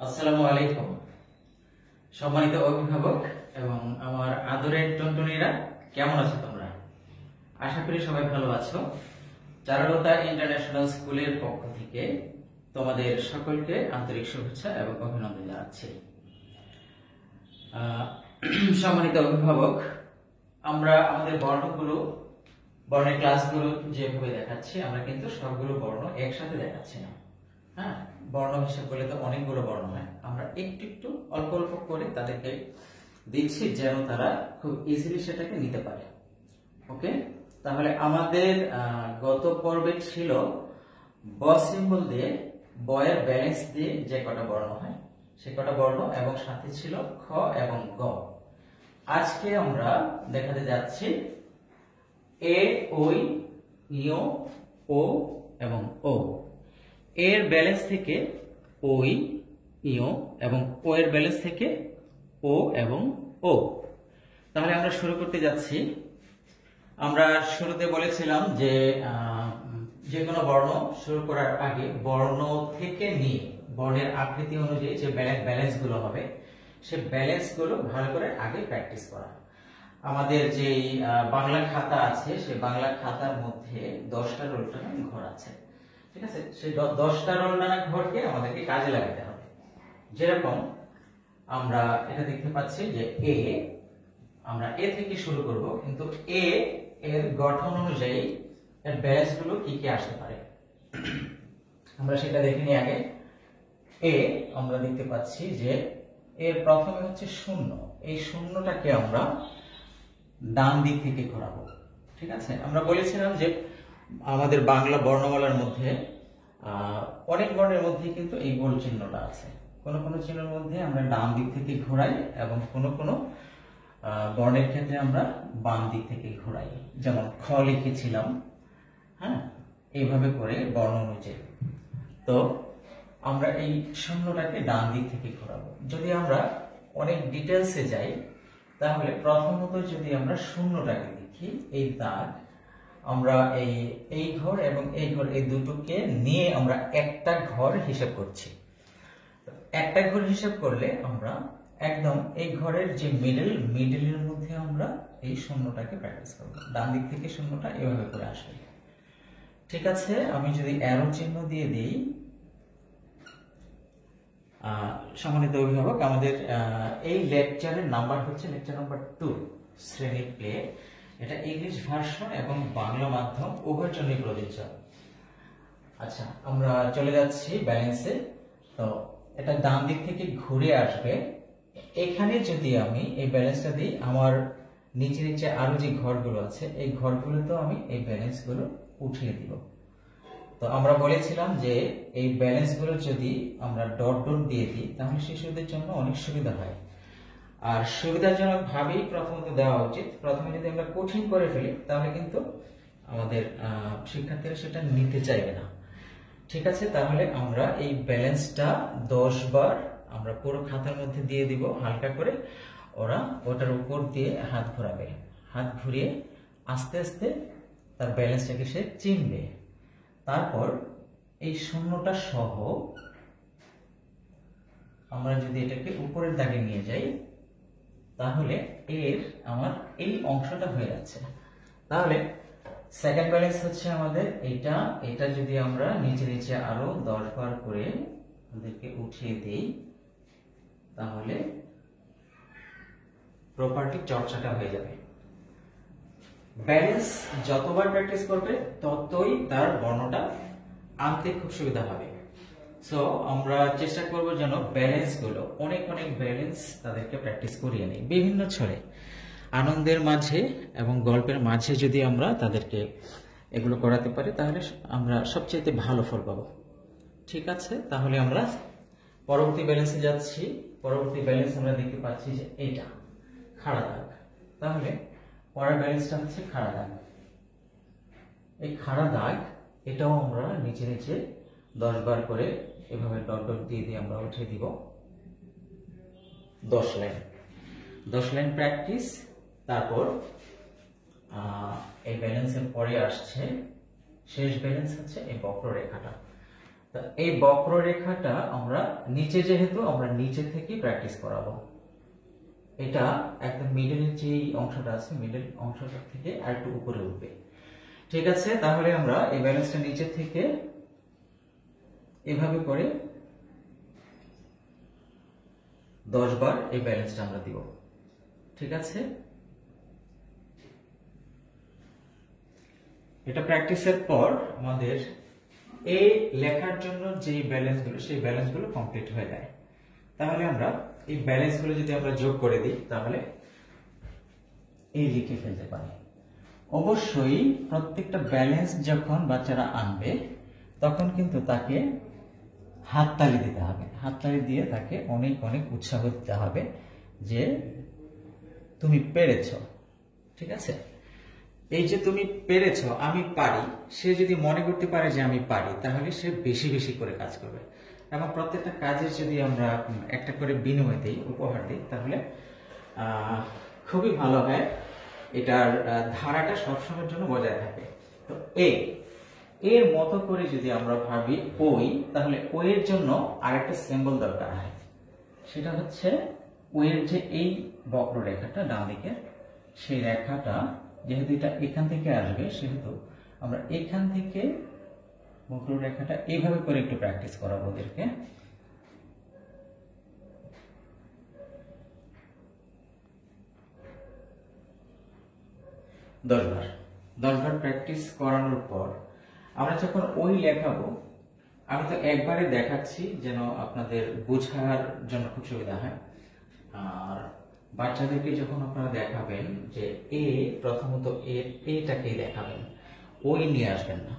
আসসালামু আলাইকুম। সম্মানিত অভিভাবক এবং আমার আদরের টুনটুনিরা, কেমন আছো তোমরা? আশা করি সবাই ভালো আছো। চারুলতা ইন্টারন্যাশনাল স্কুলের পক্ষ থেকে তোমাদের সকলকে আন্তরিক শুভেচ্ছা এবং অভিনন্দন জানাচ্ছি। সম্মানিত অভিভাবক, আমরা আমাদের বর্ণগুলো, বর্ণের ক্লাসগুলো যেভাবে দেখাচ্ছি, আমরা কিন্তু সবগুলো বর্ণ একসাথে দেখাচ্ছি না। হ্যাঁ বর্ণ হিসাব করলে তো অনেকগুলো বর্ণ হয়। আমরা একটু একটু অল্প অল্প করে তাদেরকে দিচ্ছি যেন তারা খুব ইজিলি সেটাকে নিতে পারে। ওকে তাহলে আমাদের গত পর্বে ছিল ব সিম্বল দিয়ে বয়ের ব্যালেন্স দিয়ে যে কটা বর্ণ হয়, সে কটা বর্ণ এবং সাথে ছিল খ এবং গ। আজকে আমরা দেখাতে যাচ্ছি এ ওই ও এবং ও। এর ব্যালেন্স থেকে ওই ইয় এবং ও এর ব্যালেন্স থেকে ও এবং ও। তাহলে আমরা শুরু করতে যাচ্ছি। আমরা শুরুতে বলেছিলাম যে যে কোনো বর্ণ শুরু করার আগে বর্ণ থেকে নিয়ে বর্ণের আকৃতি অনুযায়ী যে ব্যালেন্সগুলো হবে, সে ব্যালেন্সগুলো ভালো করে আগে প্র্যাকটিস করা। আমাদের যে বাংলা খাতা আছে, সে বাংলা খাতার মধ্যে দশটা রোলটা ঘর আছে ঠিক আছে? সেই দশটা রোল টানা ঘরকে আমাদেরকে কাজে লাগাতে হবে। যেরকম আমরা এটা দেখতে পাচ্ছি যে এ, আমরা এ থেকে শুরু করব, কিন্তু এ এর গঠন অনুযায়ী এর ব্যালেন্সগুলো কি কি আসতে পারে? আমরা সেটা দেখে নিই আগে। এ আমরা দেখতে পাচ্ছি যে এর প্রথমে হচ্ছে শূন্য। এই শূন্যটাকে আমরা ডান দিক থেকে ঘোরাবো। ঠিক আছে? আমরা বলেছিলাম যে আমাদের বাংলা বর্ণমালার মধ্যে অনেক বর্ণের মধ্যে কিন্তু এই গোল চিহ্নটা আছে। কোন কোন চিহ্নের মধ্যে আমরা ডান দিক থেকে ঘোরাই এবং কোন কোন বর্ণের ক্ষেত্রে আমরা বাম দিক থেকে ঘোরাই। যেমন খ লিখেছিলাম হ্যাঁ? এইভাবে করে বর্ণ অনুযায়ী। তো আমরা এই শূন্যটাকে ডান দিক থেকে ঘোরাবো। যদি আমরা অনেক ডিটেলসে যাই, তাহলে প্রথমত যদি আমরা শূন্যটাকে দেখি, এই দাগ আমরা এই এই ঘর এবং এই ঘর, এই দুটোকে নিয়ে আমরা একটা ঘর হিসাব করছি। একটা ঘর হিসাব করলে আমরা একদম এই ঘরের যে মিডল মিডলের মধ্যে আমরা এই শূন্যটাকে প্র্যাকটিস করব। ডান দিক থেকে শূন্যটা এভাবে করে আসবে। ঠিক আছে, আমি যদি অ্যারো চিহ্ন দিয়ে দিই সম্মানিত অভিভাবক, আমাদের এই লেকচারের নাম্বার হচ্ছে লেকচার নাম্বার টু শ্রেণি প্লে এটা ইংলিশ ভার্সন এবং বাংলা মাধ্যম উভয়ের জন্যই প্রযোজ্য। আচ্ছা আমরা চলে যাচ্ছি ব্যালেন্সে তো এটা ডান দিক থেকে ঘুরে আসবে। এখানে যদি আমি এই ব্যালেন্সটা দিই, আমার নিচে নিচে আরও যে ঘরগুলো আছে, এই ঘরগুলোতেও আমি এই ব্যালেন্সগুলো উঠিয়ে দিব। তো আমরা বলেছিলাম যে এই ব্যালেন্সগুলো যদি আমরা ডট ডট দিয়ে দিই, তাহলে শিশুদের জন্য অনেক সুবিধা হয়। আর সুবিধাজনক ভাবেই প্রথমত দেওয়া উচিত। প্রথমে যদি আমরা কঠিন করে ফেলি, তাহলে কিন্তু আমাদের শিক্ষার্থীরা সেটা নিতে চাইবে না। ঠিক আছে? তাহলে আমরা এই ব্যালেন্সটা দশ বার আমরা পুরো খাতার মধ্যে দিয়ে দিব হালকা করে। ওরা ওটার উপর দিয়ে হাত ঘোরাবে। হাত ঘুরিয়ে আস্তে আস্তে তার ব্যালেন্সটাকে সে চিনবে। তারপর এই শূন্যটা সহ আমরা যদি এটাকে উপরের দাগে নিয়ে যাই তাহলে এর আমার এই অংশটা হয়ে যাচ্ছে। তাহলে সেকেন্ড ব্যালেন্স হচ্ছে আমাদের এটা। এটা যদি আমরা নিচে নিচে আরও দশ বার করে ওদেরকে উঠিয়ে দিই তাহলে প্রপার্টি চর্চাটা হয়ে যাবে। ব্যালেন্স যতবার প্র্যাকটিস করবে ততই তার বর্ণটা আনতে খুব সুবিধা হবে। সো আমরা চেষ্টা করব যেন ব্যালেন্সগুলো, অনেক অনেক ব্যালেন্স তাদেরকে প্র্যাকটিস করিয়ে নিই, বিভিন্ন ছড়ে। আনন্দের মাঝে এবং গল্পের মাঝে যদি আমরা তাদেরকে এগুলো করাতে পারি, তাহলে আমরা সবচেয়ে ভালো ফল পাবো। ঠিক আছে? তাহলে আমরা পরবর্তী ব্যালেন্সে যাচ্ছি। পরবর্তী ব্যালেন্স আমরা দেখতে পাচ্ছি যে এইটা খাড়া দাগ তাহলে পরের ব্যালেন্সটা হচ্ছে খাড়া দাগ এই খাড়া দাগ এটাও আমরা নিচে নিচে দশ বার করে এভাবে ডট ডট দিয়ে দিয়ে আমরা উঠিয়ে দিব। দশ লাইন। দশ লাইন প্র্যাকটিস, তারপর এই ব্যালেন্সের পরে আসছে, শেষ ব্যালেন্স হচ্ছে এই বক্ররেখাটা। তা এই বক্ররেখাটা আমরা নিচে যেহেতু, আমরা নিচে থেকেই প্র্যাকটিস করাবো। এটা একদম মিডলের যে অংশটা আছে মিডল অংশটা থেকে আর একটু উপরে উঠবে। ঠিক আছে, তাহলে আমরা এই ব্যালেন্সটা নিচে থেকে এভাবে করে দশ বার এই ব্যালেন্সটা আমরা দিব। ঠিক আছে? এটা প্র্যাকটিসের পর আমাদের এই লেখার জন্য যে ব্যালেন্সগুলো সেই ব্যালেন্সগুলো কমপ্লিট হয়ে যায়। তাহলে আমরা এই ব্যালেন্সগুলো যদি আমরা যোগ করে দিই, তাহলে এই লিখে ফেলতে পারি। অবশ্যই প্রত্যেকটা ব্যালেন্স যখন বাচ্চারা আনবে, তখন কিন্তু তাকে হাততালি দিতে হবে। হাততালি দিয়ে তাকে অনেক অনেক উৎসাহ দিতে হবে যে তুমি পেরেছ, ঠিক আছে? এই যে তুমি পেরেছ, আমি পারি। সে যদি মনে করতে পারে যে আমি পারি, তাহলে সে বেশি বেশি করে কাজ করবে। এবং প্রত্যেকটা কাজের যদি আমরা একটা করে বিনিময় দিই, উপহার দিই, তাহলে খুবই ভালো হয়। এটার ধারাটা সবসময়ের জন্য বজায় থাকে। তো এ এর মতো করে যদি আমরা ভাবি ওই, তাহলে ওই এর জন্য আরেকটা সিম্বল দরকার হয়। সেটা হচ্ছে ওয়ের যে এই বক্ররেখাটা ডান দিকে সেই রেখাটা যেহেতু এটা এখান থেকে আসবে, সেহেতু আমরা এখান থেকে বক্ররেখাটা এইভাবে করে একটু প্র্যাকটিস করাবো ওদেরকে। দশবার। দশবার প্র্যাকটিস করানোর পর আমরা যখন ওই লেখাবো, আমি তো একবারে দেখাচ্ছি যেন আপনাদের বোঝার জন্য খুব সুবিধা হয়। আর বাচ্চাদেরকে যখন আপনারা দেখাবেন যে এ, প্রথমত এর এটাকেই দেখাবেন, ওই নিয়ে আসবেন না।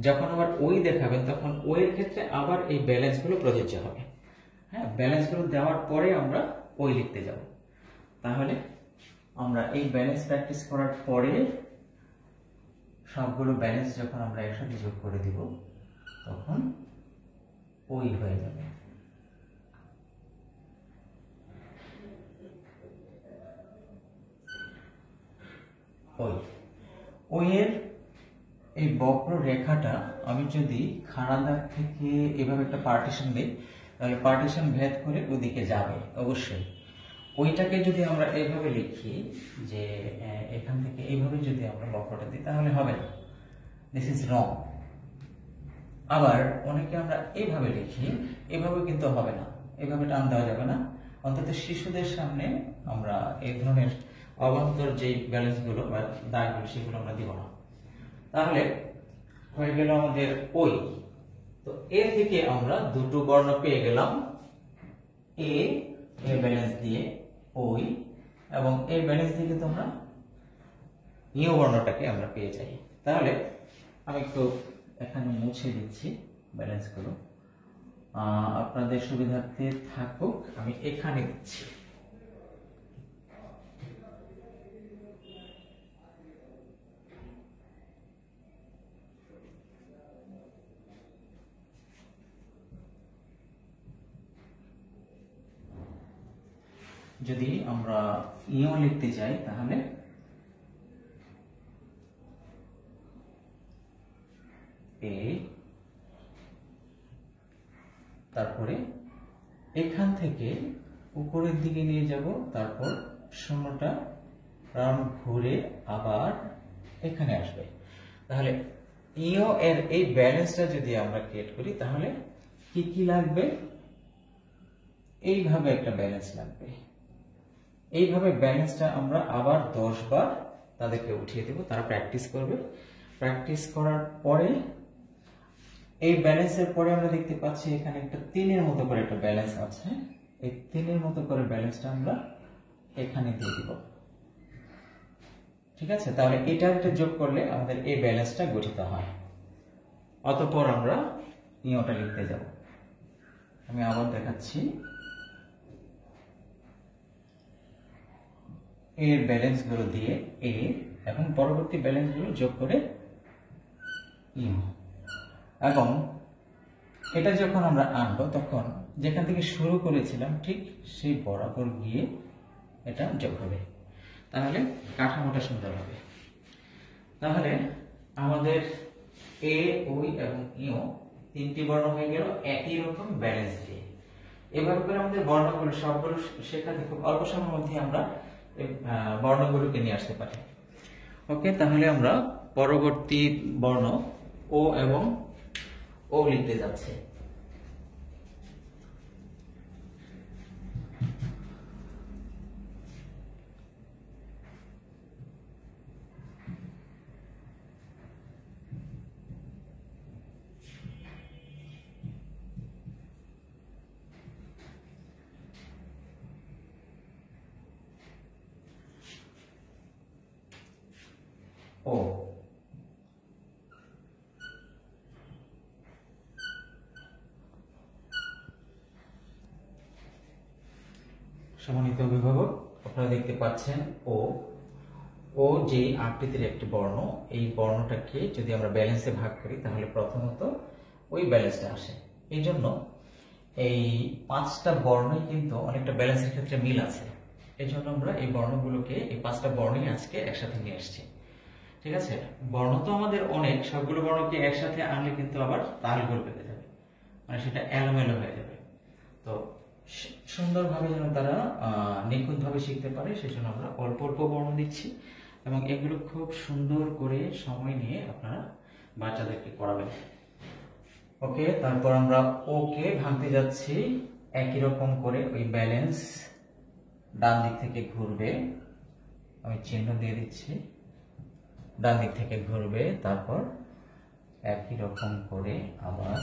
যখন আবার ওই দেখাবেন, তখন ওইয়ের ক্ষেত্রে আবার এই ব্যালেন্সগুলো প্রযোজ্য হবে। হ্যাঁ ব্যালেন্সগুলো দেওয়ার পরে আমরা ওই লিখতে যাব। তাহলে আমরা এই ব্যালেন্স প্র্যাকটিস করার পরে সবগুলো ব্যালেন্স যখন আমরা একসাথে যোগ করে দিব, তখন ওই হয়ে যাবে। ওই ওইয়ের এই বক্র রেখাটা আমি যদি খাড়া থেকে এভাবে একটা পার্টিশন দিই, তাহলে পার্টিশন ভেদ করে ওদিকে যাবে, অবশ্যই। ওইটাকে যদি আমরা এইভাবে লিখি যে এখান থেকে এইভাবে যদি আমরা বক্রটা দিই, তাহলে হবে না। দিস ইজ রং আবার অনেকে আমরা এইভাবে লিখি, এভাবে কিন্তু হবে না। এভাবে টান দেওয়া যাবে না। অন্তত শিশুদের সামনে আমরা এই ধরনের অবান্তর যে ব্যালেন্সগুলো বা দাগগুলো সেগুলো আমরা দিব না। তাহলে হয়ে গেল আমাদের ওই। তো এ থেকে আমরা দুটো বর্ণ পেয়ে গেলাম। এ ব্যালেন্স দিয়ে ওই এবং এই ব্যালেন্স দিকে তোমরা আমরা বর্ণটাকে আমরা পেয়ে যাই। তাহলে আমি একটু এখানে মুছে দিচ্ছি ব্যালেন্সগুলো। আপনাদের সুবিধার্থে থাকুক, আমি এখানে দিচ্ছি। যদি আমরা ইও লিখতে যাই, তাহলে এ, তারপরে এখান থেকে উপরের দিকে নিয়ে যাব, তারপর শূন্যটা রাউন্ড ঘুরে আবার এখানে আসবে। তাহলে ইও এর এই ব্যালেন্সটা যদি আমরা ক্রিয়েট করি, তাহলে কি কি লাগবে? এইভাবে একটা ব্যালেন্স লাগবে। এইভাবে ব্যালেন্সটা আমরা আবার দশ বার তাদেরকে উঠিয়ে দেব, তারা প্র্যাকটিস করবে। প্র্যাকটিস করার পরে এই ব্যালেন্সের পরে আমরা দেখতে পাচ্ছি এখানে একটা তিনের মতো করে একটা ব্যালেন্স আছে। এই তিনের মতো করে ব্যালেন্সটা আমরা এখানে দিয়ে দিব। ঠিক আছে? তাহলে এটা একটা যোগ করলে আমাদের এই ব্যালেন্সটা গঠিত হয়। অতপর আমরা ইওটা লিখতে যাব। আমি আবার দেখাচ্ছি। এর ব্যালেন্সগুলো দিয়ে এ এবং পরবর্তী ব্যালেন্সগুলো যোগ করে ইউ এবং এটা যখন আমরা আনব, তখন যেখান থেকে শুরু করেছিলাম, ঠিক সেই বরাবর গিয়ে এটা যোগ হবে। তাহলে কাঠামোটা সুন্দর হবে। তাহলে আমাদের এ ওই এবং ইও তিনটি বর্ণ হয়ে গেল একই রকম ব্যালেন্স দিয়ে। এভাবে করে আমাদের বর্ণগুলো সবগুলো শেখাতে খুব অল্প সময়ের মধ্যে আমরা বর্ণগুলোকে নিয়ে আসতে পারি। ওকে তাহলে আমরা পরবর্তী বর্ণ ও এবং ও লিখতে যাচ্ছে ও সম্মানিত অভিভাবক, আপনারা দেখতে পাচ্ছেন ও ও যে আকৃতির একটি বর্ণ, এই বর্ণটাকে যদি আমরা ব্যালেন্সে ভাগ করি, তাহলে প্রথমত ওই ব্যালেন্সটা আসে। এই জন্য এই পাঁচটা বর্ণই কিন্তু অনেকটা ব্যালেন্সের ক্ষেত্রে মিল আছে। এই জন্য আমরা এই বর্ণগুলোকে, এই পাঁচটা বর্ণই আজকে একসাথে নিয়ে এসেছি ঠিক আছে? বর্ণ তো আমাদের অনেক, সবগুলো বর্ণকে একসাথে আনলে কিন্তু আবার তালগোল পেতে যাবে। মানে সেটা এলোমেলো হয়ে যাবে। তো সুন্দরভাবে যেন তারা নিখুঁতভাবে শিখতে পারে, সেজন্য আমরা অল্প অল্প বর্ণ দিচ্ছি এবং এগুলো খুব সুন্দর করে সময় নিয়ে আপনারা বাচ্চাদেরকে করাবেন ওকে, তারপর আমরা ওকে ভাঙতে যাচ্ছি। একই রকম করে ওই ব্যালেন্স ডান দিক থেকে ঘুরবে। আমি চিহ্ন দিয়ে দিচ্ছি। ডান দিক থেকে ঘুরবে, তারপর একই রকম করে আবার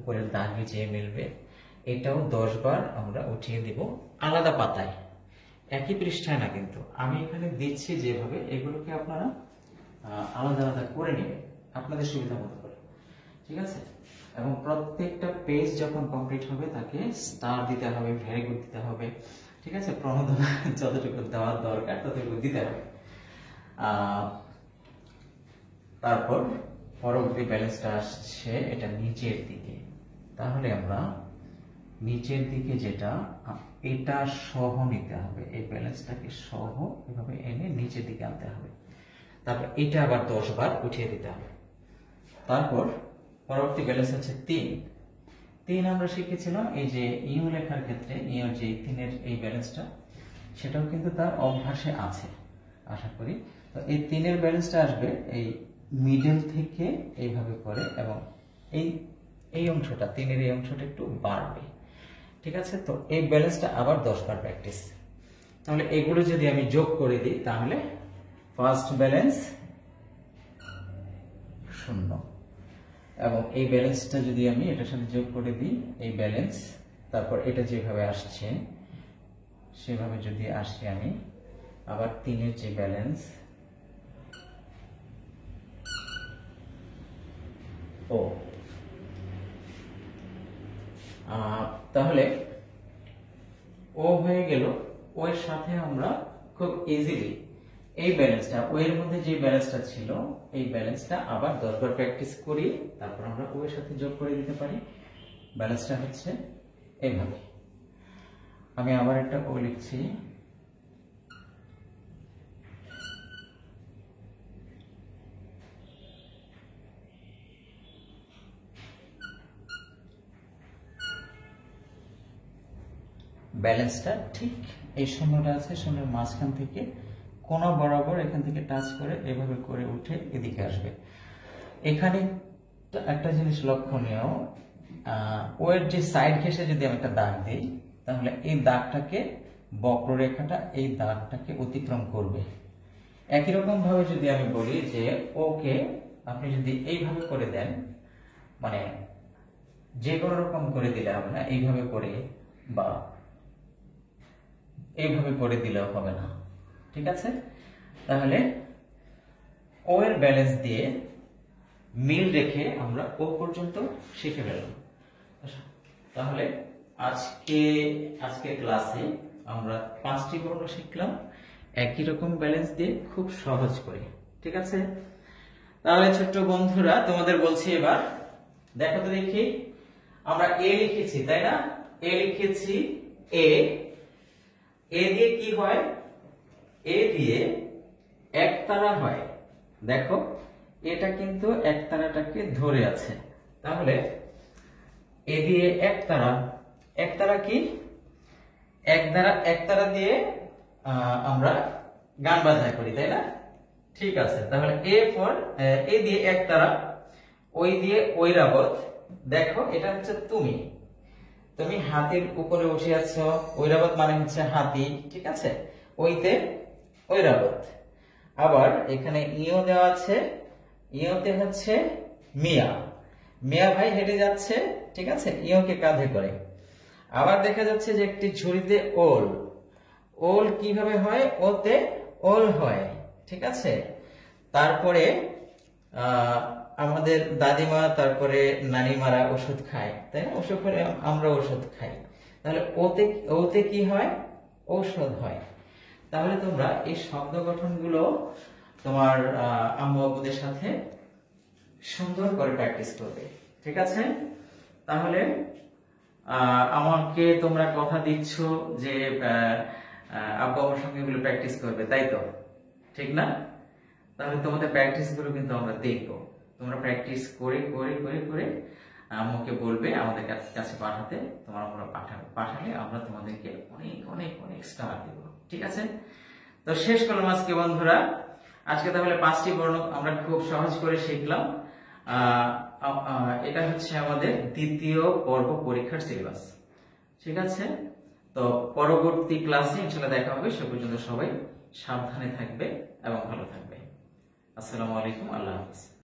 উপরের দাগে যেয়ে মিলবে। এটাও দশ বার আমরা উঠিয়ে দিব আলাদা পাতায়। একই পৃষ্ঠায় না কিন্তু। আমি এখানে দিচ্ছি যেভাবে, এগুলোকে আপনারা আলাদা আলাদা করে নেবেন। আপনাদের সুবিধা মতো করে। ঠিক আছে? এবং প্রত্যেকটা পেজ যখন কমপ্লিট হবে, তাকে স্টার দিতে হবে ভেরি গুড দিতে হবে। ঠিক আছে? প্রণোদনা যতটুকু দেওয়ার দরকার, ততটুকু দিতে হবে। তারপর পরবর্তী ব্যালেন্সটা আসছে, এটা নিচের দিকে। তাহলে আমরা নিচের দিকে যেটা এটা সহ নিতে হবে। এই ব্যালেন্সটাকে সহ এভাবে এনে নিচের দিকে আনতে হবে। তারপর এটা আবার দশ বার উঠিয়ে দিতে হবে। তারপর পরবর্তী ব্যালেন্স হচ্ছে তিন। তিন আমরা শিখেছিলাম, এই যে ইউ লেখার ক্ষেত্রে, ইউ যে তিনের এই ব্যালেন্সটা, সেটাও কিন্তু তার অভ্যাসে আছে, আশা করি। তো এই তিনের ব্যালেন্সটা আসবে এই মিডল থেকে এইভাবে করে, এবং এই এই অংশটা, তিনের এই অংশটা একটু বাড়বে। ঠিক আছে? তো এই ব্যালেন্সটা আবার দশবার প্র্যাকটিস তাহলে এগুলো যদি আমি যোগ করে দিই, তাহলে ফার্স্ট ব্যালেন্স শূন্য। এবং এই ব্যালেন্সটা যদি আমি এটার সাথে যোগ করে দিই, এই ব্যালেন্স তারপর এটা যেভাবে আসছে, সেভাবে যদি আসি আমি, আবার তিনের যে ব্যালেন্স ও তাহলে ও হয়ে গেল ওর সাথে আমরা খুব ইজিলি এই ব্যালেন্সটা ও এর মধ্যে যে ব্যালেন্সটা ছিল, এই ব্যালেন্সটা আবার দরকার প্র্যাকটিস করি তারপর আমরা ও এর সাথে যোগ করে দিতে পারি। ব্যালেন্সটা হচ্ছে এইভাবে আমি আবার একটা ও লিখছি। ব্যালেন্সটা ঠিক এই শূন্যটা আছে শূন্যের মাঝখান থেকে কোন বরাবর এখান থেকে টাচ করে এভাবে করে উঠে এদিকে আসবে। এখানে একটা- জিনিস লক্ষণীয় ওয়ের যে সাইড ঘেসে যদি আমি একটা দাগ দিই, তাহলে এই দাগটাকে বক্ররেখাটা এই দাগটাকে অতিক্রম করবে। একই রকম ভাবে যদি আমি বলি যে ওকে আপনি যদি এইভাবে করে দেন মানে যে কোনো রকম করে দিলে হবে না, এইভাবে করে বা এইভাবে করে দিলেও হবে না। ঠিক আছে? তাহলে ও এর ব্যালেন্স দিয়ে মিল রেখে আমরা ও পর্যন্ত শিখে ফেললাম আচ্ছা, তাহলে আজকে আজকে ক্লাসে আমরা পাঁচটি বর্ণ শিখলাম। একই রকম ব্যালেন্স দিয়ে খুব সহজ করে। ঠিক আছে? তাহলে ছোট্ট বন্ধুরা তোমাদের বলছি এবার দেখো তো দেখি আমরা এ লিখেছি তাই না? এ লিখেছি এ এ দিয়ে কি হয়? এ দিয়ে একতারা হয়। দেখো, এটা কিন্তু একতারাটাকে ধরে আছে। তাহলে এ দিয়ে একতারা একতারা কি? এক দ্বারা একতারা দিয়ে আমরা গান বাজনা করি, তাই না? ঠিক আছে, তাহলে এ ফর এ দিয়ে একতারা ওই দিয়ে ঐরাবত দেখো, এটা হচ্ছে তুমি। তুমি হাতির উপরে উঠে আছো। ঐরাবত মানে হচ্ছে হাতি, ঠিক আছে? ওইতে ঐরাবত। আবার এখানে ইও দেওয়া আছে। ইওতে হচ্ছে মিয়া। মিয়া ভাই হেঁটে যাচ্ছে, ঠিক আছে? ইওকে কাঁধে করে। আবার দেখা যাচ্ছে যে একটি ঝুড়িতে ওল। ওল কীভাবে হয়? ওতে ওল হয়, ঠিক আছে? তারপরে আমাদের দাদিমা, তারপরে নানিমারা ওষুধ খায়, তাই না? ওষুধ করে আমরা ওষুধ খাই। তাহলে ওতে ওতে কি হয়? ঔষধ হয়। তাহলে তোমরা এই শব্দ গঠনগুলো তোমার আম্মু সাথে সুন্দর করে প্র্যাকটিস করবে। ঠিক আছে? তাহলে আমাকে তোমরা কথা দিচ্ছ যে আব্বু আমার সঙ্গে এগুলো প্র্যাকটিস করবে, তাই তো? ঠিক না? তাহলে তোমাদের প্র্যাকটিসগুলো কিন্তু আমরা দেখব। তোমরা প্র্যাকটিস করে করে করে করে আম্মুকে বলবে, আমাদের কাছে- পাঠাতে, তোমরা আমরা পাঠাবে পাঠালে আমরা তোমাদেরকে অনেক অনেক অনেক স্টার দেব। ঠিক আছে? তো শেষ করলাম আজকে, বন্ধুরা। আজকে তাহলে পাঁচটি বর্ণ আমরা খুব সহজ করে শিখলাম। এটা হচ্ছে আমাদের দ্বিতীয় পর্ব পরীক্ষার সিলেবাস ঠিক আছে? তো পরবর্তী ক্লাসে ইনশাল্লাহ দেখা হবে। সে পর্যন্ত সবাই সাবধানে থাকবে এবং ভালো থাকবে। আসসালামু আলাইকুম আল্লাহ হাফিজ।